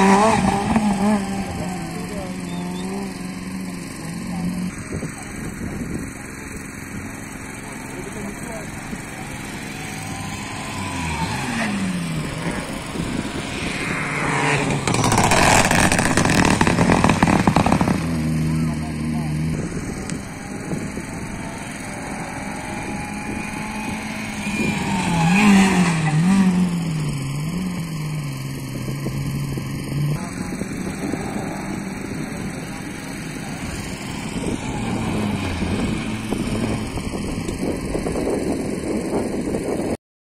Oh.